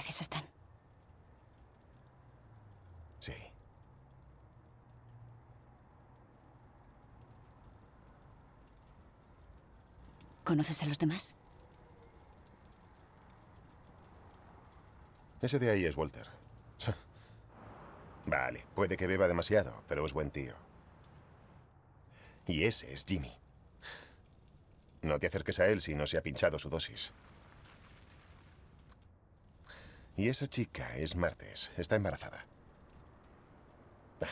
Gracias, Stan. Sí. ¿Conoces a los demás? Ese de ahí es Walter. Vale, puede que beba demasiado, pero es buen tío. Y ese es Jimmy. No te acerques a él si no se ha pinchado su dosis. Y esa chica es Martes. Está embarazada. Ah,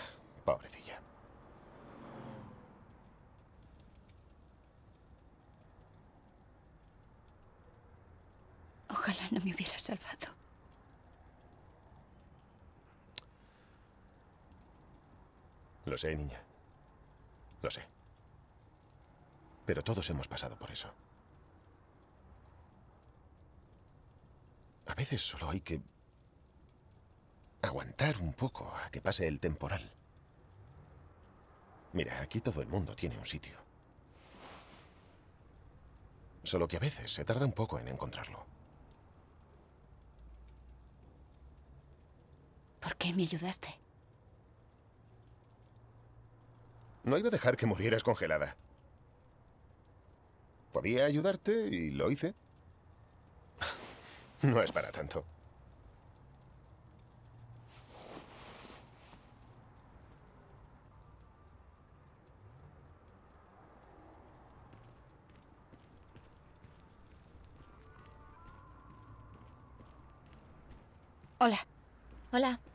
pobrecilla. Ojalá no me hubiera salvado. Lo sé, niña. Lo sé. Pero todos hemos pasado por eso. A veces solo hay que aguantar un poco a que pase el temporal. Mira, aquí todo el mundo tiene un sitio. Solo que a veces se tarda un poco en encontrarlo. ¿Por qué me ayudaste? No iba a dejar que murieras congelada. Podía ayudarte y lo hice. No es para tanto. Hola. Hola.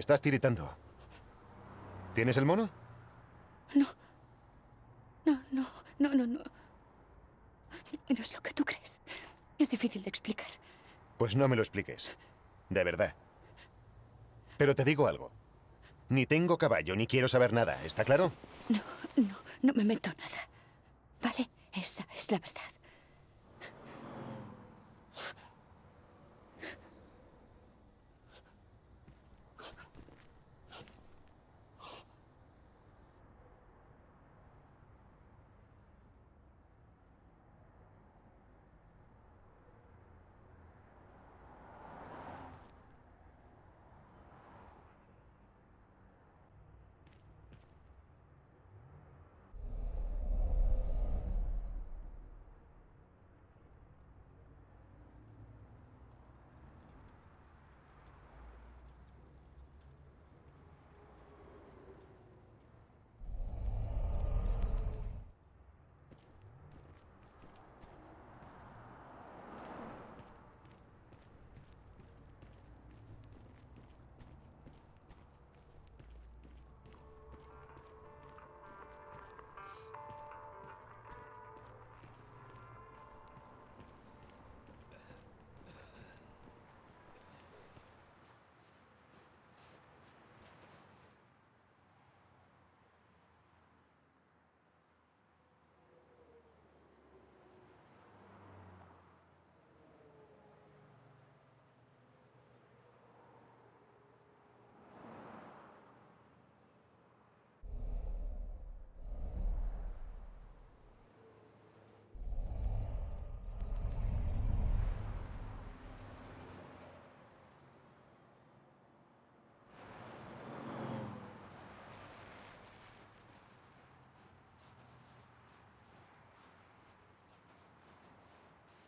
Estás tiritando. ¿Tienes el mono? No. No, no, no, no, no. No es lo que tú crees. Es difícil de explicar. Pues no me lo expliques. De verdad. Pero te digo algo. Ni tengo caballo, ni quiero saber nada. ¿Está claro? No, no, no me meto nada. ¿Vale? Esa es la verdad.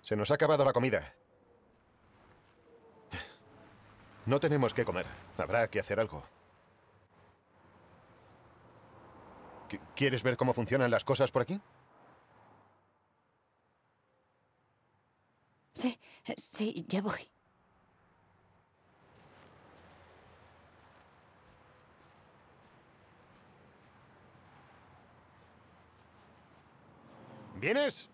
Se nos ha acabado la comida. No tenemos que comer. Habrá que hacer algo. Qu- ¿Quieres ver cómo funcionan las cosas por aquí? Sí, sí, ya voy. ¿Vienes?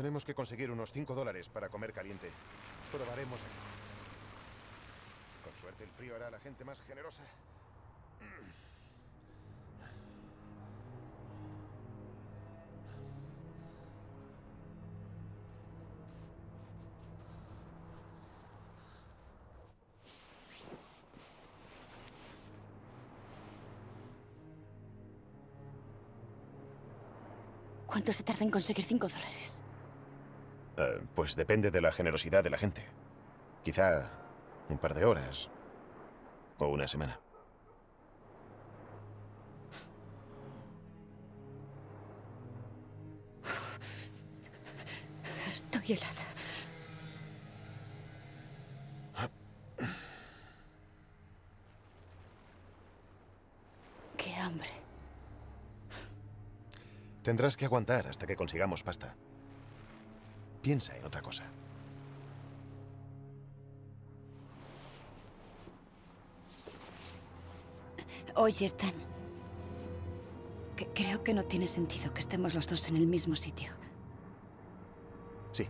Tenemos que conseguir unos 5 dólares para comer caliente. Probaremos. Con suerte el frío hará a la gente más generosa. ¿Cuánto se tarda en conseguir cinco dólares? Eh, pues depende de la generosidad de la gente. Quizá un par de horas. O una semana. Estoy helada. Qué hambre. Tendrás que aguantar hasta que consigamos pasta. Piensa en otra cosa. Oye, Stan. Que creo que no tiene sentido que estemos los dos en el mismo sitio. Sí,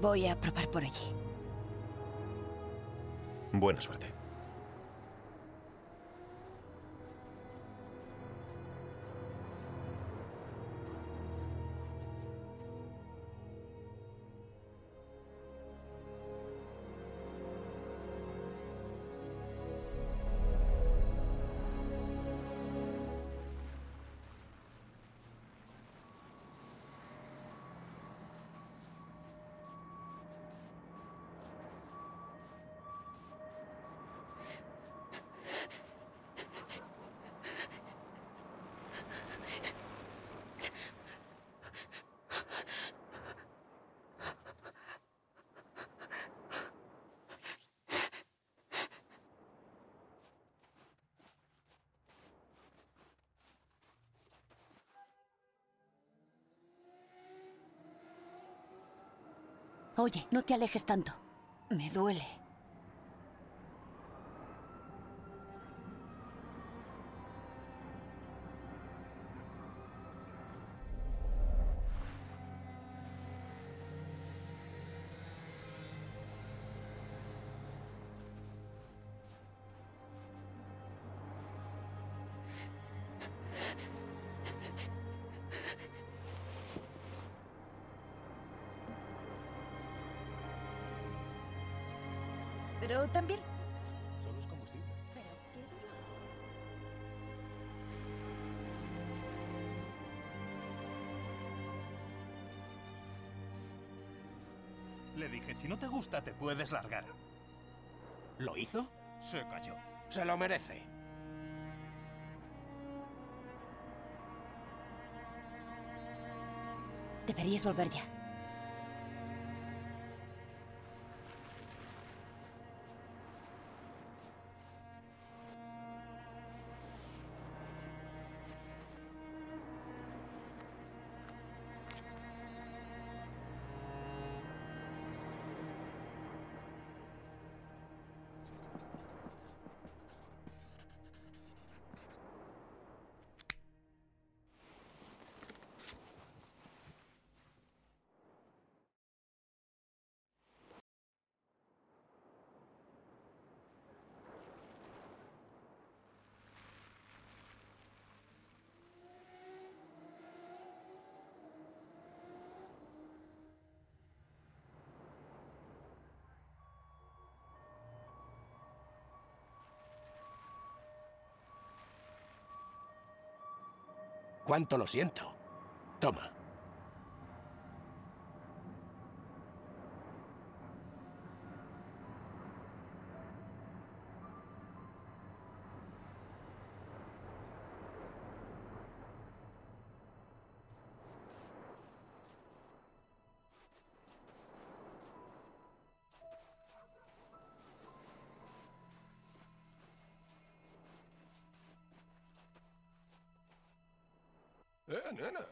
Voy a probar por allí. buena suerte. Oye, no te alejes tanto. Me duele. Pero también... Solo es combustible. Pero qué duro. Le dije, si no te gusta, te puedes largar. ¿Lo hizo? Se cayó. Se lo merece. Deberías volver ya. ¿Cuánto lo siento? Toma. Nena.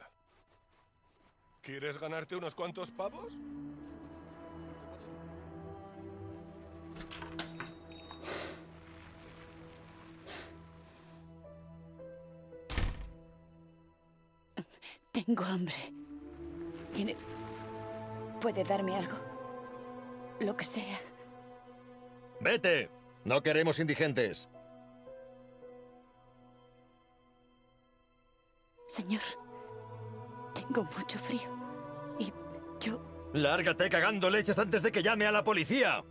¿Quieres ganarte unos cuantos pavos? Tengo hambre. Tiene... ¿Puede darme algo? Lo que sea. ¡Vete! No queremos indigentes. Señor, tengo mucho frío. Y yo... ¡Lárgate cagando leches antes de que llame a la policía!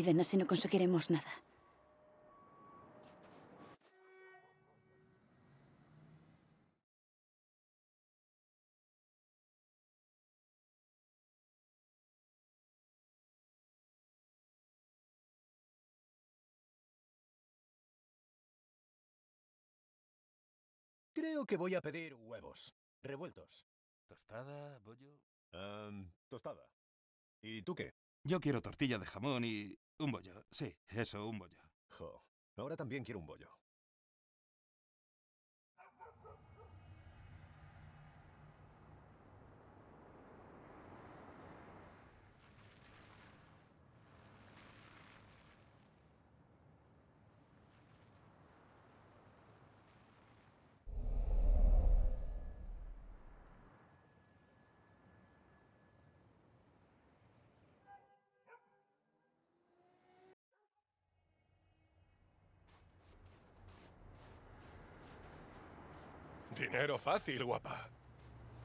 Aiden, así no conseguiremos nada. Creo que voy a pedir huevos. Revueltos. Tostada, bollo... Em, tostada. ¿Y tú qué? Yo quiero tortilla de jamón y... un bollo. Sí, eso, un bollo. Jo, ahora también quiero un bollo. Dinero fácil, guapa.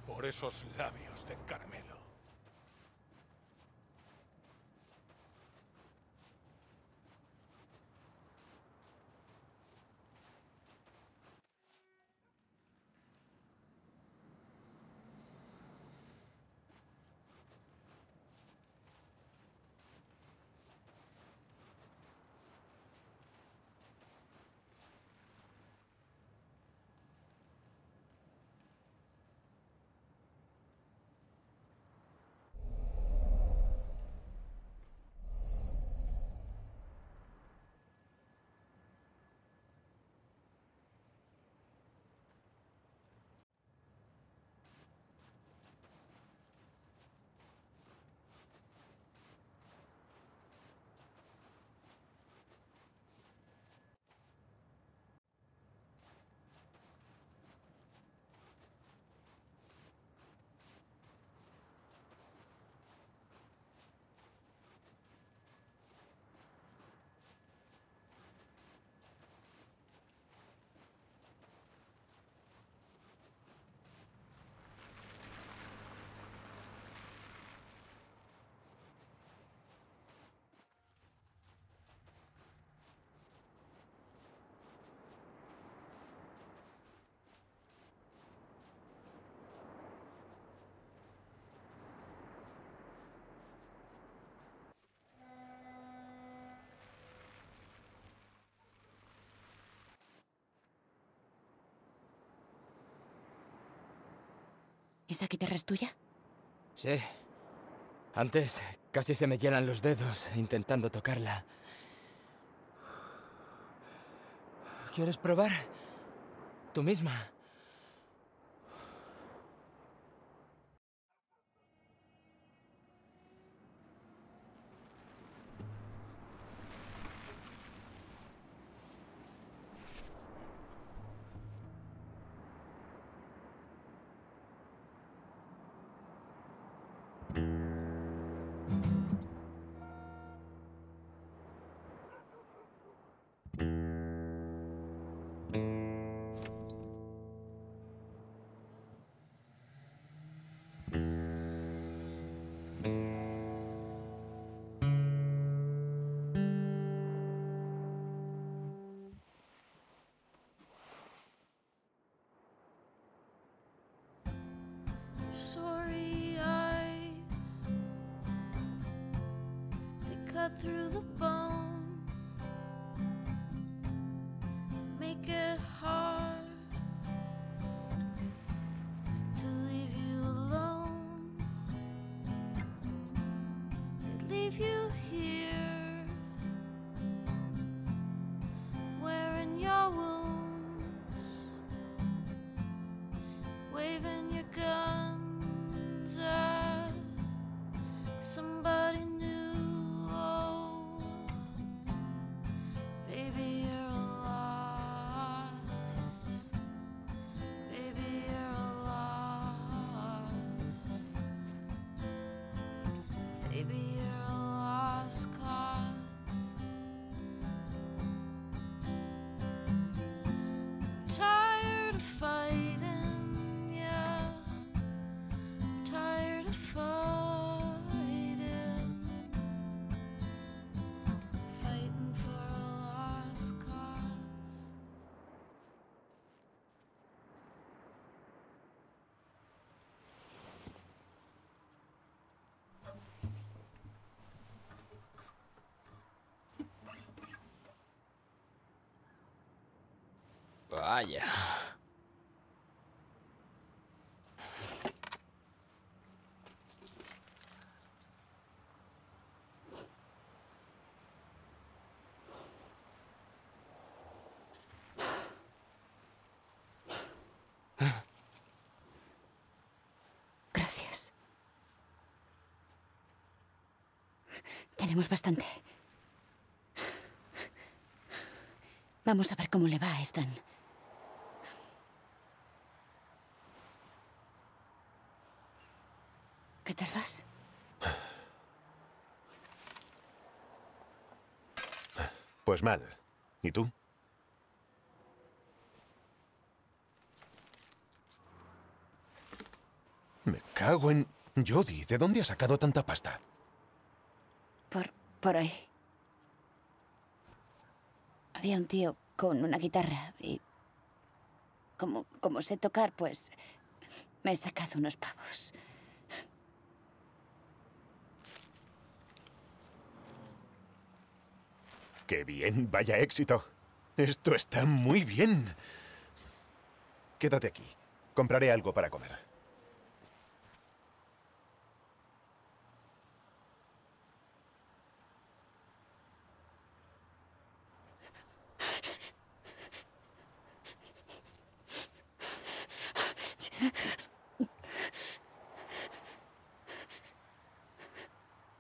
Por esos labios de caramelo. ¿Esa guitarra es tuya? Sí. Antes casi se me llenan los dedos intentando tocarla. ¿Quieres probar? Tú misma. Through the bone Maybe Vaya. Gracias. Tenemos bastante. Vamos a ver cómo le va a Stan. ¿Qué tal vas? Pues mal. ¿Y tú? Me cago en... Jody, ¿de dónde has sacado tanta pasta? Por, por ahí. Había un tío con una guitarra y... Como, como sé tocar, pues... Me he sacado unos pavos. ¡Qué bien! ¡Vaya éxito! Esto está muy bien. Quédate aquí. Compraré algo para comer.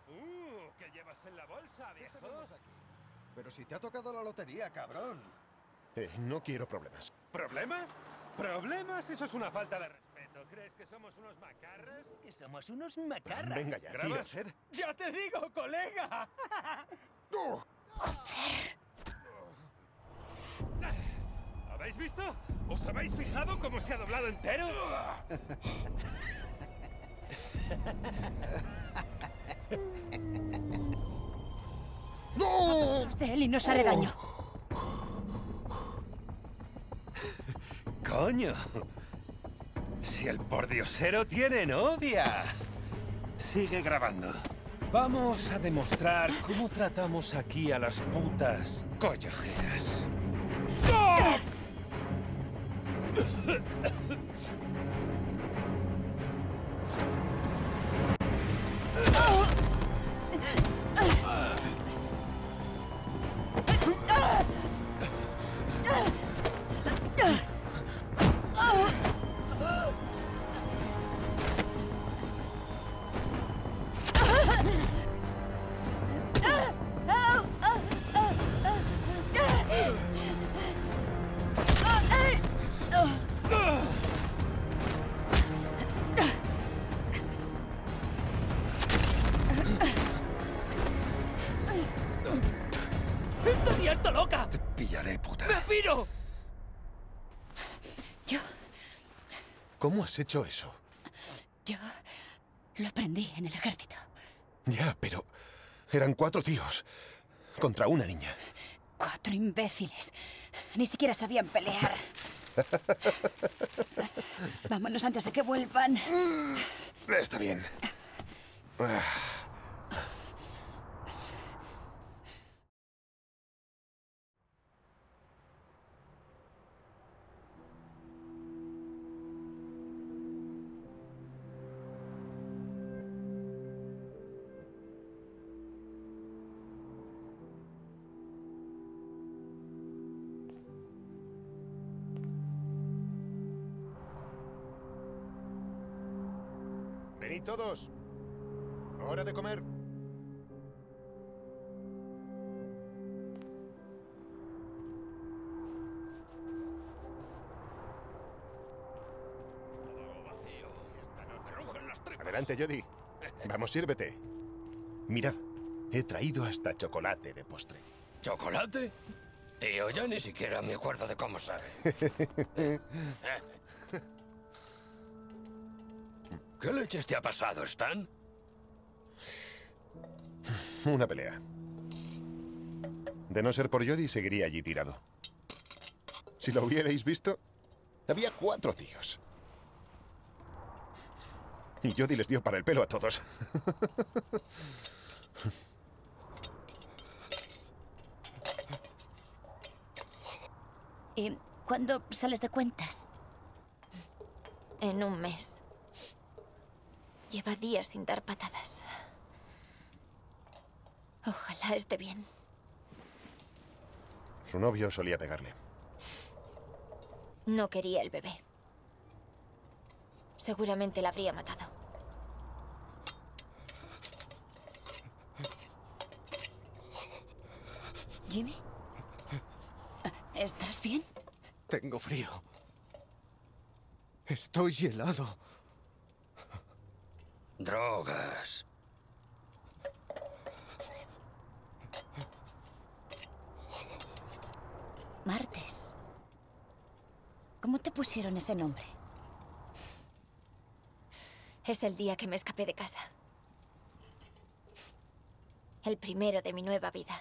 Uh, ¿Qué llevas en la bolsa, viejo? Pero si te ha tocado la lotería, cabrón. Eh, no quiero problemas. ¿Problemas? ¿Problemas? Eso es una falta de respeto. ¿Crees que somos unos macarras? Que somos unos macarras. Venga ya. ¡Ya te digo, colega! ¿Habéis visto? ¿Os habéis fijado cómo se ha doblado entero? Aprovechaos de él y nos haré daño. ¡Coño! Si el pordiosero tiene novia. Sigue grabando. Vamos a demostrar cómo tratamos aquí a las putas collejeras. Te ¿Cómo has hecho eso? yo lo aprendí en el ejército. Ya, pero eran cuatro tíos contra una niña. Cuatro imbéciles. Ni siquiera sabían pelear. Vámonos antes de que vuelvan. Está bien. Todos. Hora de comer. Adelante, Jody. Vamos, sírvete. Mirad, he traído hasta chocolate de postre. ¿Chocolate? Tío, ya ni siquiera me acuerdo de cómo sabe. ¿Qué leches te ha pasado, Stan? Una pelea. De no ser por Jody, seguiría allí tirado. Si lo hubierais visto, había cuatro tíos. Y Jody les dio para el pelo a todos. ¿Y cuándo sales de cuentas? En un mes. Lleva días sin dar patadas. Ojalá esté bien. Su novio solía pegarle. No quería el bebé. Seguramente la habría matado. Jimmy. ¿Estás bien? Tengo frío. Estoy helado. Drogas. Martes. ¿Cómo te pusieron ese nombre? Es el día que me escapé de casa. El primero de mi nueva vida.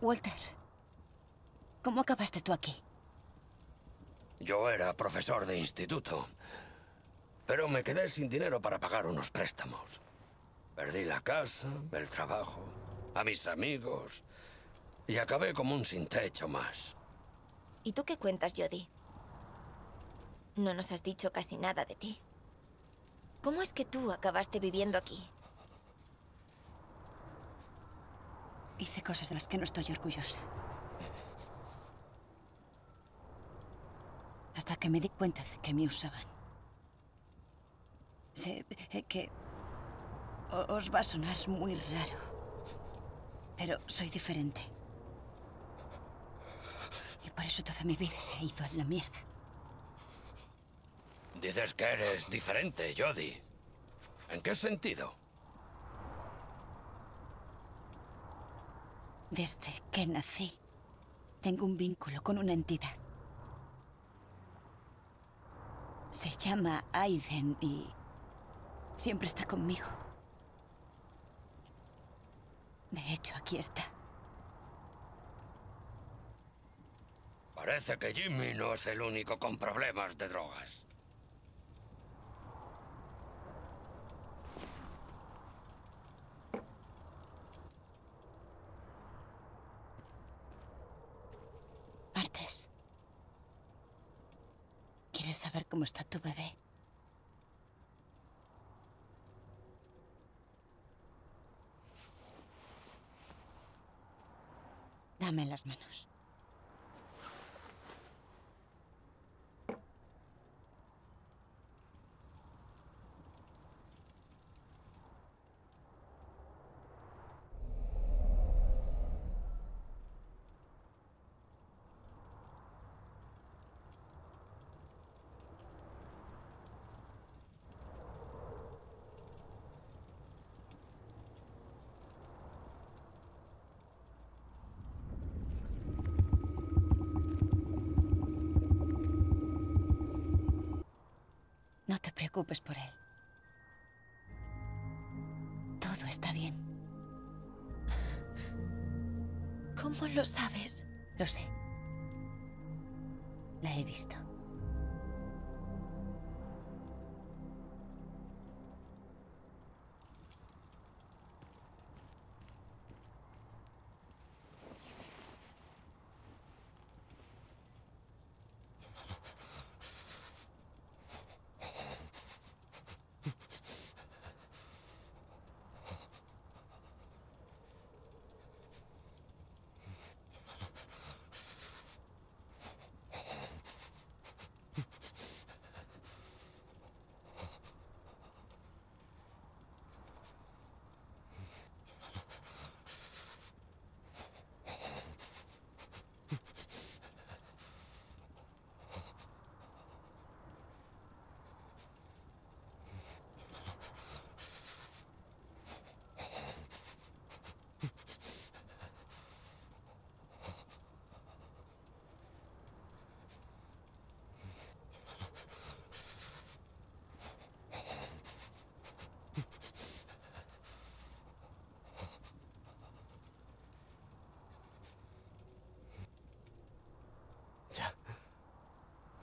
Walter. ¿Cómo acabaste tú aquí? Yo era profesor de instituto. Pero me quedé sin dinero para pagar unos préstamos. Perdí la casa, el trabajo, a mis amigos. Y acabé como un sin techo más. ¿Y tú qué cuentas, Jody? No nos has dicho casi nada de ti. ¿Cómo es que tú acabaste viviendo aquí? Hice cosas de las que no estoy orgullosa. Hasta que me di cuenta de que me usaban. Sé eh, que os va a sonar muy raro, pero soy diferente. Y por eso toda mi vida se ha ido a la mierda. Dices que eres diferente, Jody. ¿En qué sentido? Desde que nací, tengo un vínculo con una entidad. Se llama Aiden y siempre está conmigo. De hecho, aquí está. Parece que Jimmy no es el único con problemas de drogas. Martes. ¿Quieres saber cómo está tu bebé? Dame las manos. Preocupes por él. Todo está bien. ¿Cómo lo sabes? Lo sé. La he visto.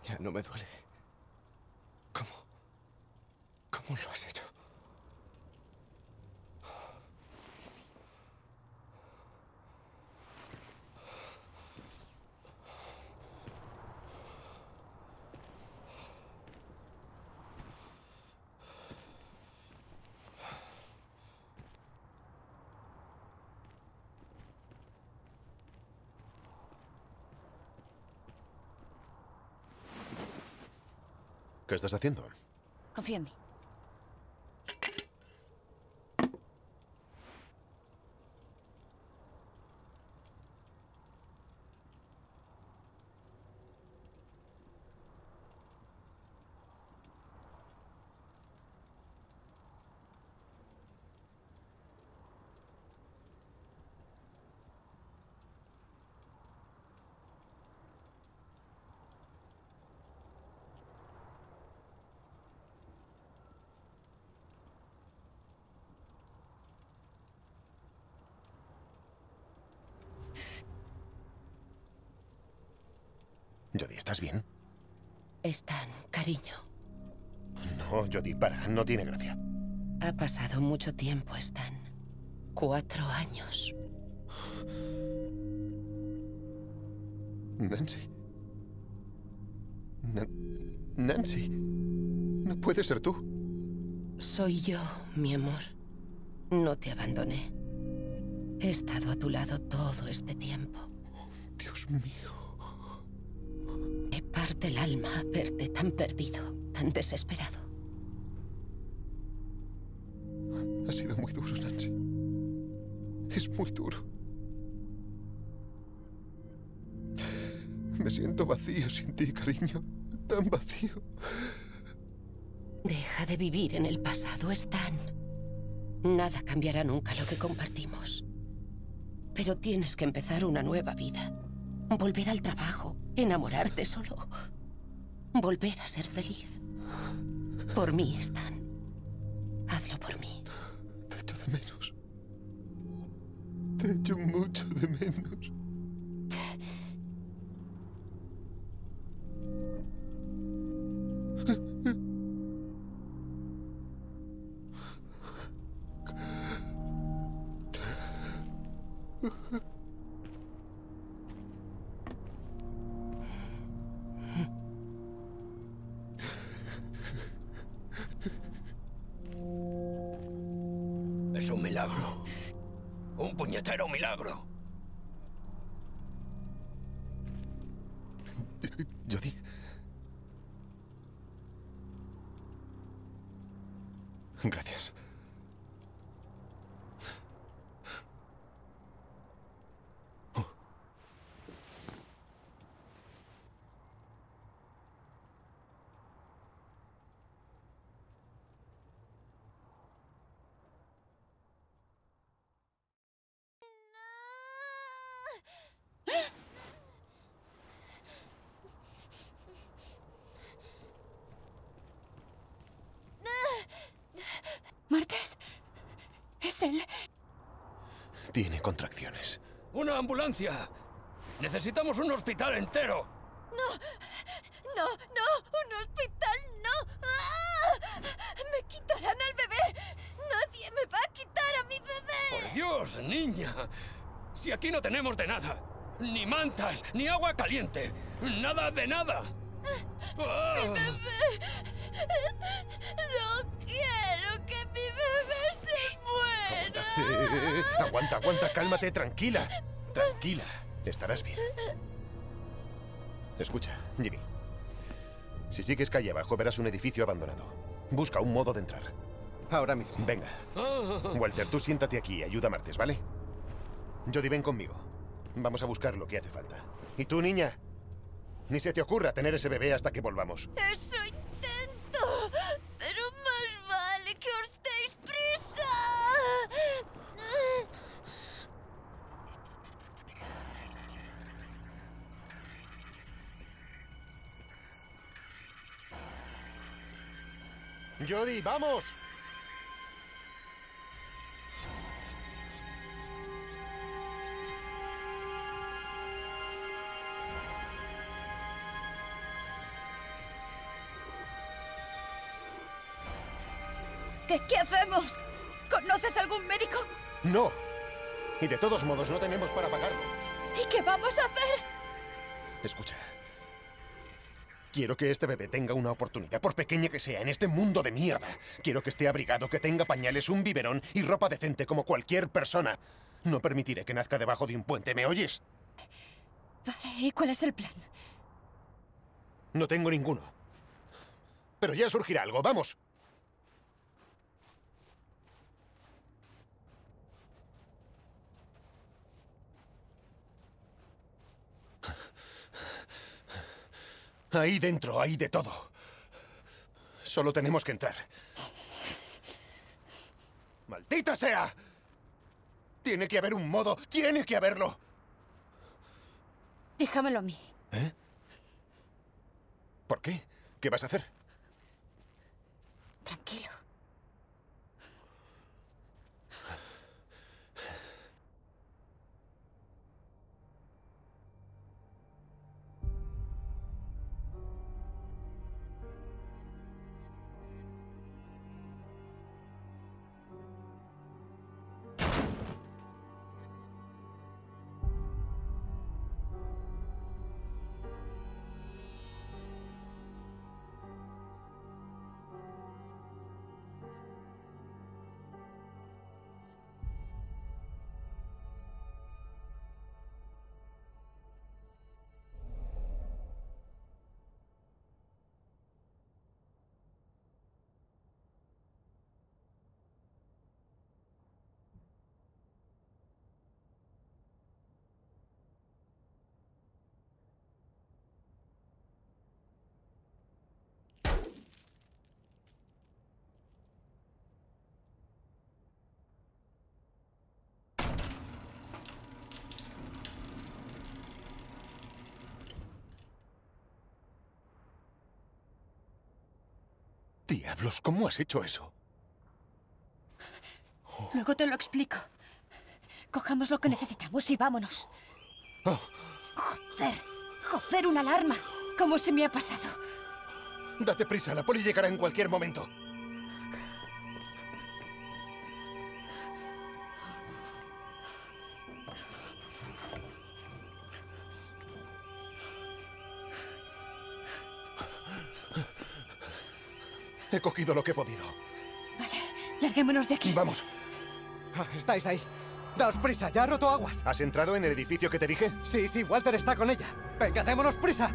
Ya. No me duele. ¿Cómo? ¿Cómo lo has hecho? ¿Qué estás haciendo? Confía en mí. Jodie, ¿estás bien? Están, cariño. No, Jodie, para, no tiene gracia. Ha pasado mucho tiempo, Stan. Cuatro años. Nancy. Nan- Nancy. No puede ser tú. Soy yo, mi amor. No te abandoné. He estado a tu lado todo este tiempo. Dios mío. Parte el alma verte tan perdido, tan desesperado. Ha sido muy duro, Nancy. Es muy duro. Me siento vacío sin ti, cariño. Tan vacío. Deja de vivir en el pasado, Stan. Nada cambiará nunca lo que compartimos. Pero tienes que empezar una nueva vida. Volver al trabajo, enamorarte solo. Volver a ser feliz. Por mí, Stan. Hazlo por mí. Te echo de menos. Te echo mucho de menos. Contracciones. ¡Una ambulancia! Necesitamos un hospital entero. No, no, no, un hospital no. ¡Ah! Me quitarán al bebé. Nadie me va a quitar a mi bebé. Por Dios, niña. Si aquí no tenemos de nada. Ni mantas, ni agua caliente. Nada de nada. Ah. Mi bebé. Eh, eh, eh, aguanta, aguanta, cálmate, tranquila. Tranquila, estarás bien. Escucha, Jimmy. Si sigues calle abajo, verás un edificio abandonado. Busca un modo de entrar. Ahora mismo. Venga. Walter, tú siéntate aquí y ayuda a Martes, ¿vale? Jody, ven conmigo. Vamos a buscar lo que hace falta. ¿Y tú, niña? Ni se te ocurra tener ese bebé hasta que volvamos. Eso intento. Pero más vale que os Jody, vamos. ¿Qué, qué hacemos? ¿Conoces algún médico? No. Y de todos modos no tenemos para pagarlo. ¿Y qué vamos a hacer? Escucha. Quiero que este bebé tenga una oportunidad, por pequeña que sea, en este mundo de mierda. Quiero que esté abrigado, que tenga pañales, un biberón y ropa decente como cualquier persona. No permitiré que nazca debajo de un puente, ¿me oyes? Vale, ¿y cuál es el plan? No tengo ninguno. Pero ya surgirá algo, vamos. Ahí dentro hay de todo. Solo tenemos que entrar. ¡Maldita sea! Tiene que haber un modo. Tiene que haberlo. Déjamelo a mí. ¿Eh? ¿Por qué? ¿Qué vas a hacer? Tranquilo. Diablos, ¿cómo has hecho eso? Luego te lo explico. Cojamos lo que necesitamos y vámonos. Oh. Joder, joder, una alarma. ¿Cómo se me ha pasado? Date prisa, la poli llegará en cualquier momento. He cogido lo que he podido. Larguémonos de aquí. Vamos. Ah, Estáis ahí. Daos prisa, ya ha roto aguas. ¿Has entrado en el edificio que te dije? Sí, sí, Walter está con ella. Venga, démonos prisa.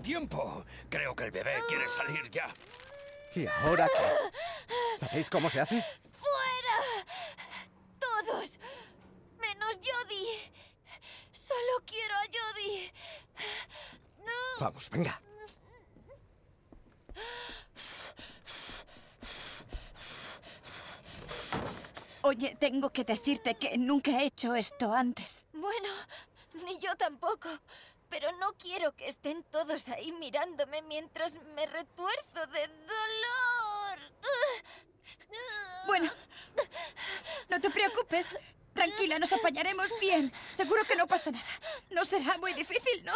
Tiempo. Creo que el bebé quiere salir ya. ¿Y ahora qué? ¿Sabéis cómo se hace? ¡Fuera! Todos. Menos Jody. Solo quiero a Jody. Vamos, venga. Oye, tengo que decirte que nunca he hecho esto antes. Bueno, ni yo tampoco. Pero no quiero que estén todos ahí mirándome mientras me retuerzo de dolor. Bueno, no te preocupes. Tranquila, nos apañaremos bien. Seguro que no pasa nada. No será muy difícil, ¿no?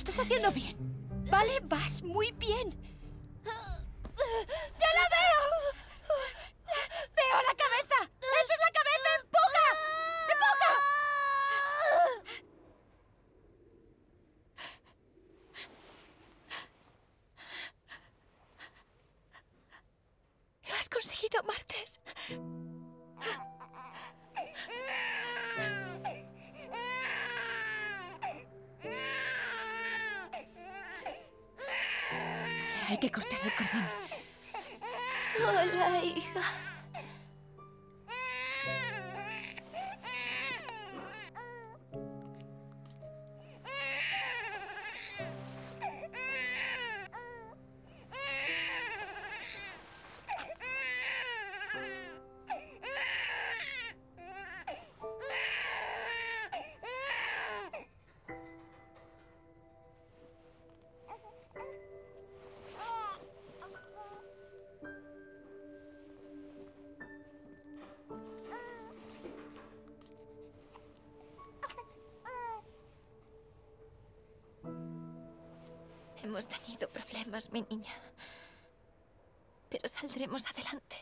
Estás haciendo bien. ¿Vale? Vas muy bien. Hemos tenido problemas, mi niña. Pero saldremos adelante.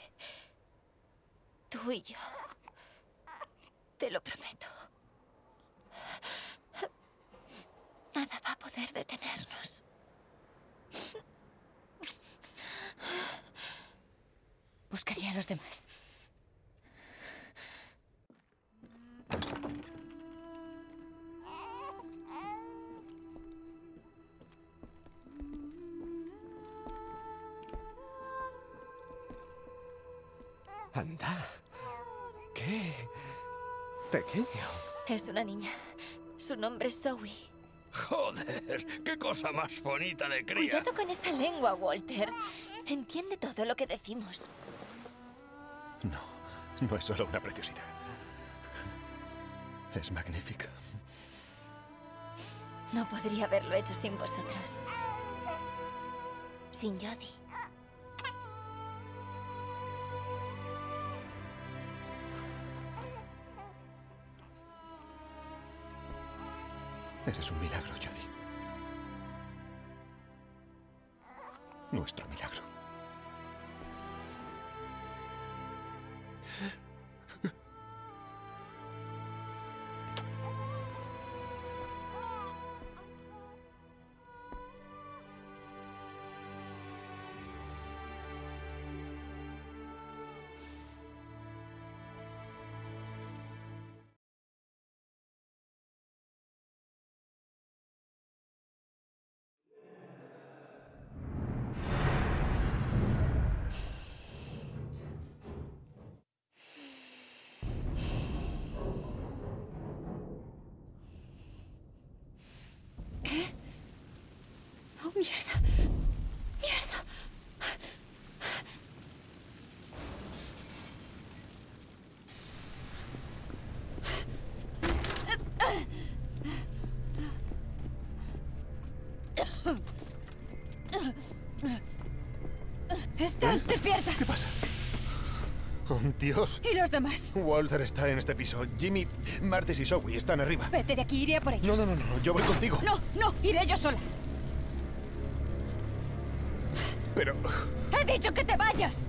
Tú y yo. Anda. ¿Qué? Pequeño. Es una niña. Su nombre es Zoe. Joder, qué cosa más bonita de cría. Cuidado con esa lengua, Walter. Entiende todo lo que decimos. No, no es solo una preciosidad. Es magnífica. No podría haberlo hecho sin vosotros. Sin Jodie. Eres un milagro, ¡Stan, despierta! ¿Qué pasa? Oh, Dios. ¿Y los demás? Walter está en este piso. Jimmy, Martes y Zoe están arriba. Vete de aquí, iré a por ellos. No, no, no, no. Yo voy contigo. No, no, iré yo sola. Pero... ¡He dicho que te vayas!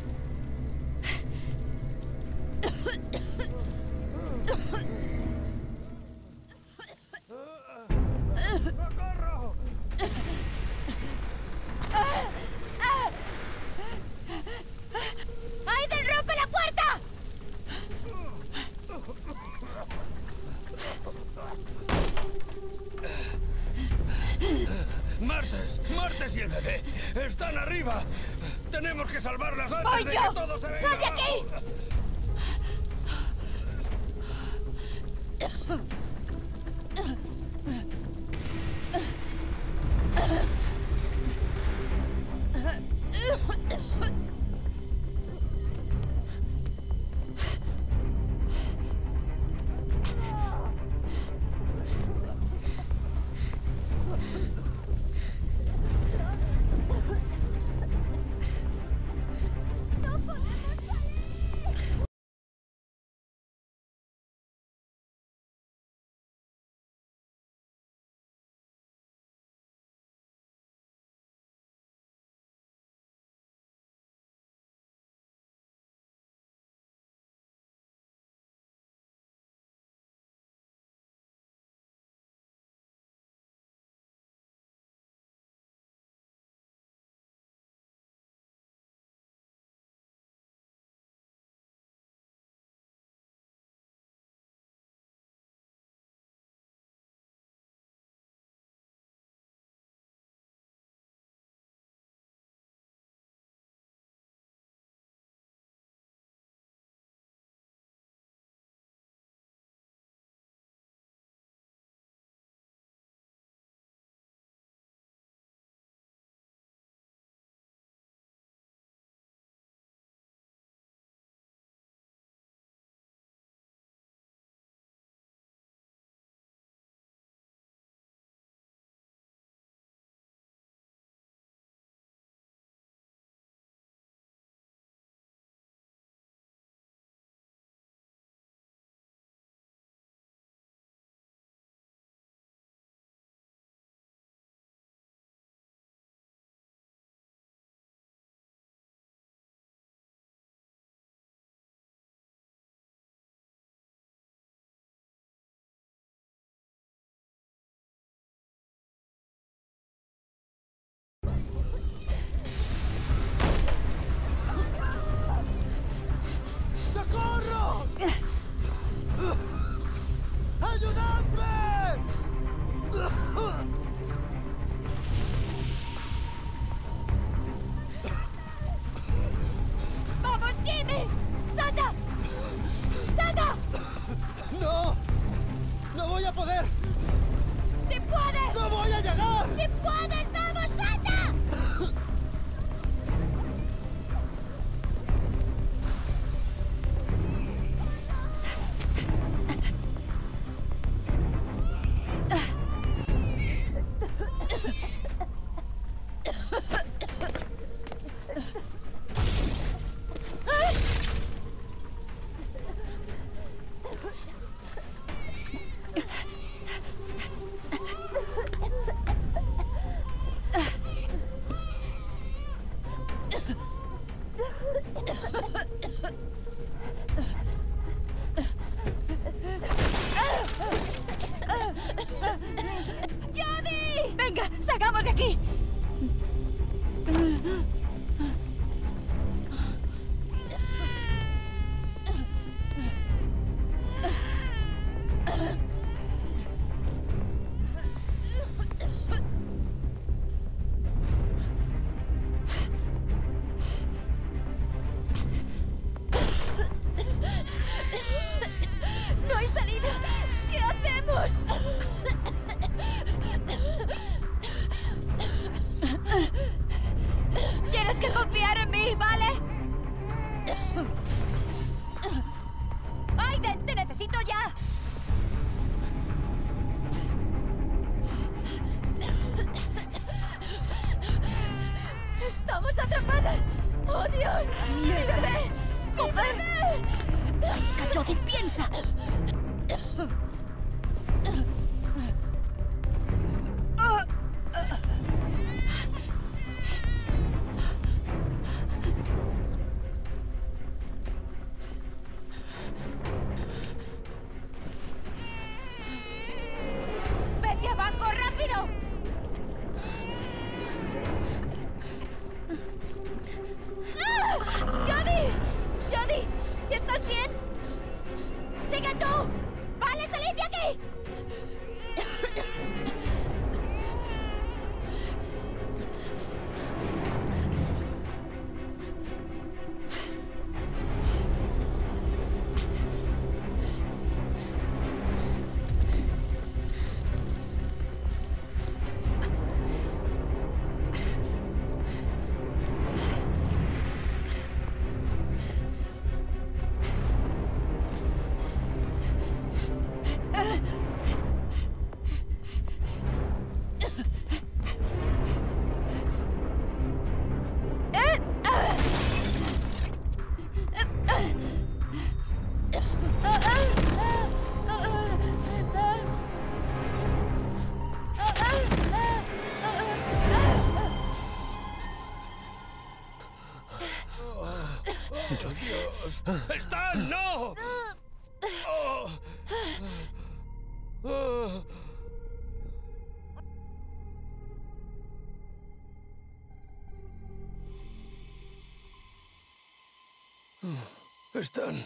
Stan.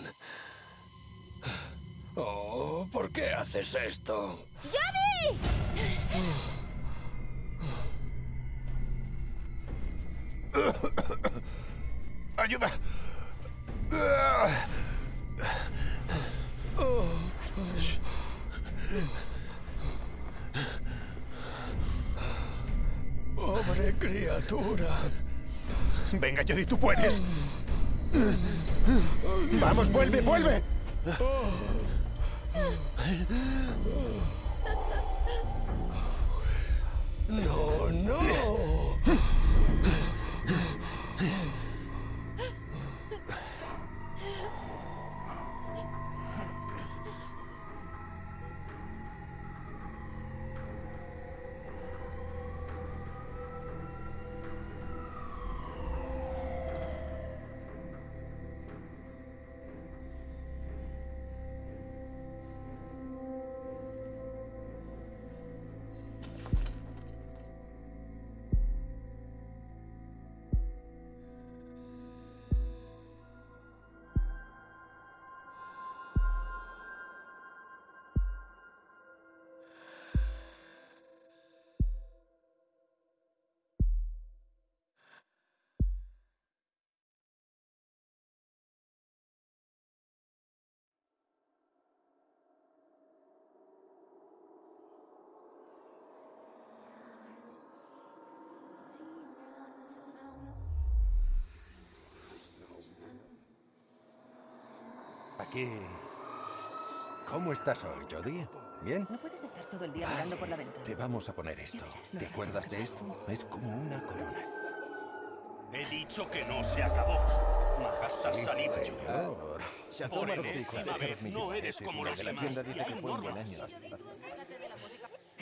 Oh, ¿por qué haces esto? ¡Jody! ¡Ayuda! Pobre criatura. Venga, Jody, tú puedes. Vamos, vuelve, vuelve. No, no. Aquí. ¿Cómo estás hoy, Jodie? ¿Bien? No puedes estar todo el día mirando por la ventana. Te vamos a poner esto. ¿Te acuerdas de esto? Es como una corona. He dicho que no se acabó. Macasta Sí, saliva, señor. Por enésima vez, no eres como las demás.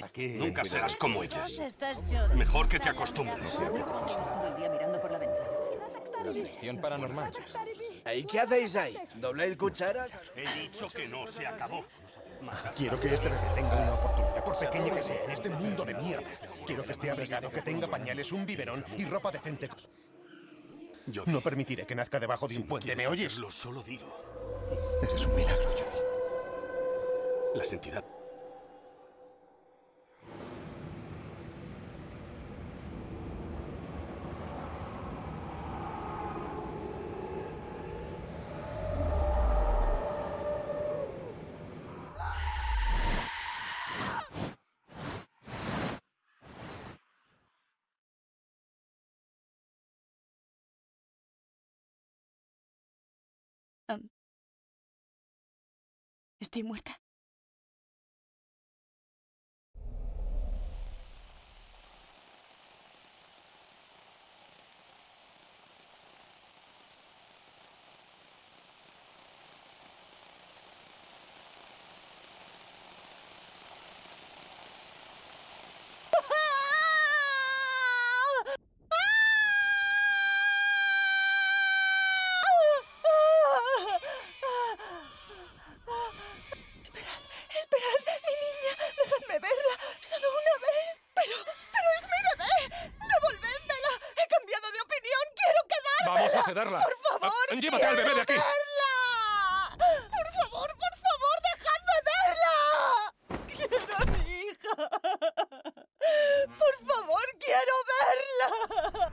Aquí. Nunca serás como ellas. Mejor que te acostumbres. Todo el día mirando por la ventana. La sección paranormal. ¿Y qué hacéis ahí? ¿Dobláis cucharas? He dicho que no se acabó. Quiero que este bebé tenga una oportunidad, por pequeña que sea, en este mundo de mierda. Quiero que esté abrigado, que tenga pañales, un biberón y ropa decente. No permitiré que nazca debajo de un puente, ¿me oyes? Lo solo digo. Eres un milagro, Jody. Las entidades. ¿Estoy muerta? Esperad, esperad, mi niña, dejadme verla, solo una vez. Pero, pero es mi bebé. Devolvédmela. He cambiado de opinión, quiero Por favor. Ah, llévate al bebé de aquí. verla. Por favor, por favor, dejadme verla. Quiero a mi hija. Por favor, quiero verla.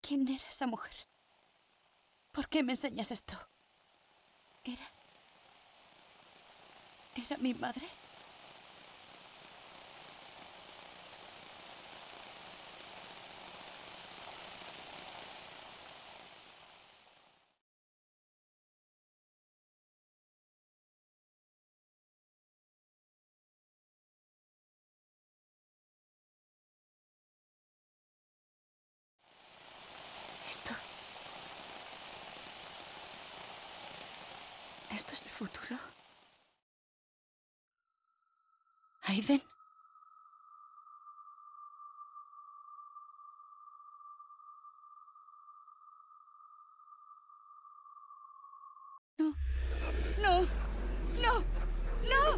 ¿Quién era esa mujer? ¿Por qué me enseñas esto? ¿Era... ¿Era mi madre? Esto... ¿Esto es el futuro? ¿Aiden? No, no, no, no.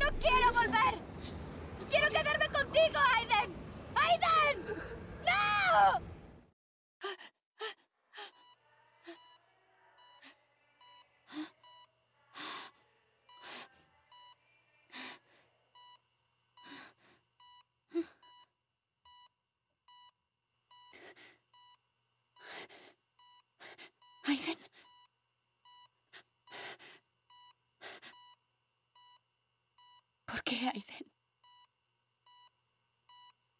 No quiero volver. Quiero quedarme contigo, Aiden. Aiden. No. Aiden. ¿Por qué, Aiden?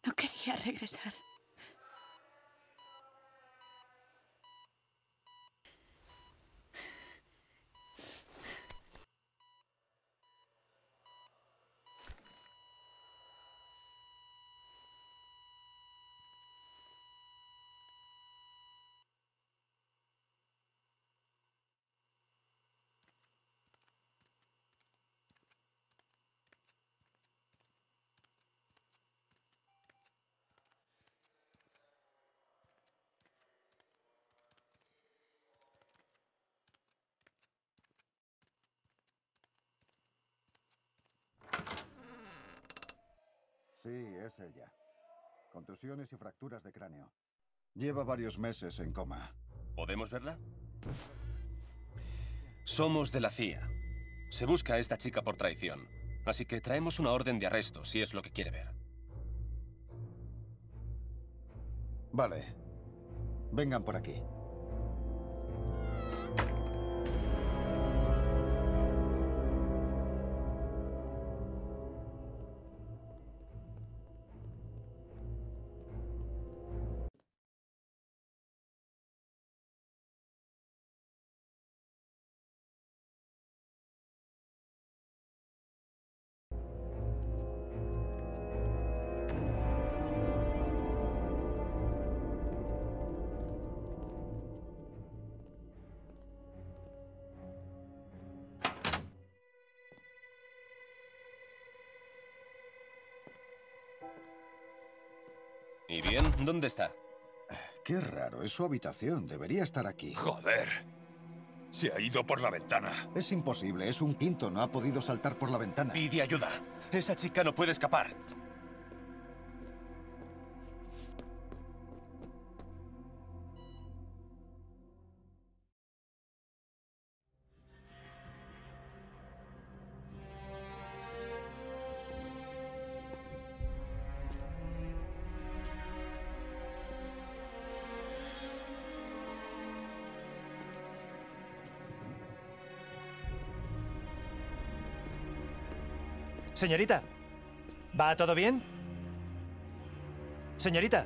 No quería regresar. Sí, es ella. Contusiones y fracturas de cráneo. Lleva varios meses en coma. ¿Podemos verla? Somos de la CIA. Se busca a esta chica por traición. Así que traemos una orden de arresto, si es lo que quiere ver. Vale. Vengan por aquí. ¿Dónde está? Qué raro, es su habitación. Debería estar aquí. Joder. Se ha ido por la ventana. Es imposible, es un quinto, no ha podido saltar por la ventana. Pide ayuda. Esa chica no puede escapar. Señorita, ¿va todo bien? Señorita.